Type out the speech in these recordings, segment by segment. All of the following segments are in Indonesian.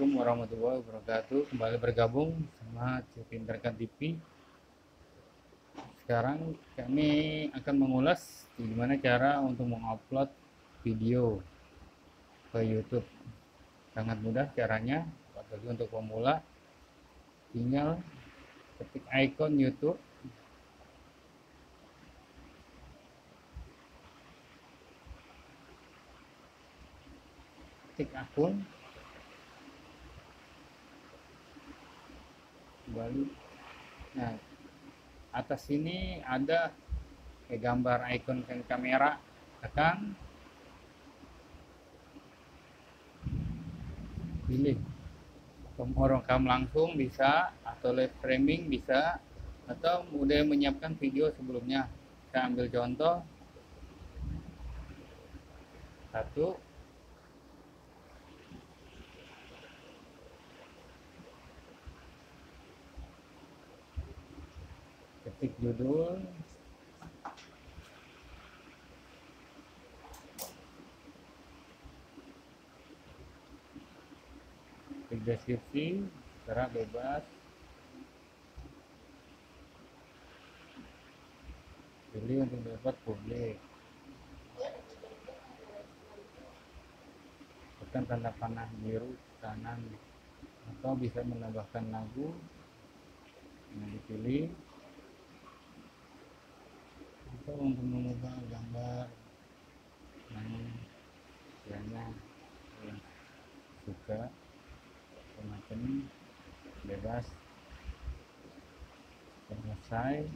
Assalamualaikum warahmatullahi wabarakatuh. Kembali bergabung sama Cipinterkan TV Sekarang kami akan mengulas Gimana cara untuk mengupload video ke YouTube. Sangat mudah caranya Apalagi untuk pemula. Tinggal ketik icon YouTube. Ketik akun kembali nah atas sini ada kayak gambar icon kamera tekan pilih. Mau rekam langsung bisa atau live streaming bisa atau udah menyiapkan video sebelumnya. Saya ambil contoh. Satu ketik judul ketik deskripsi secara bebas. Pilih untuk dapat publik. Tekan tanda panah biru kanan. Atau bisa menambahkan lagu. Yang dipilih atau untuk gambar yang kiranya yang suka semacam bebas selesai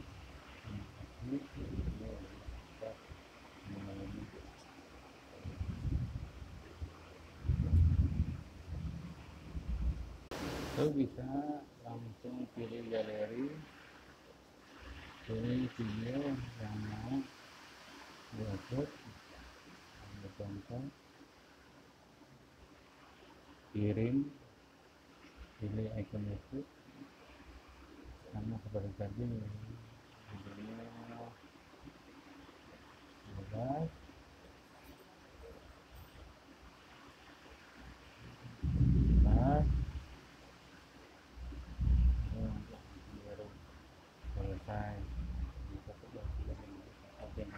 itu bisa langsung pilih galeri pilih video kirim pilih icon itu sama seperti tadi. Judulnya 12 selesai satu yang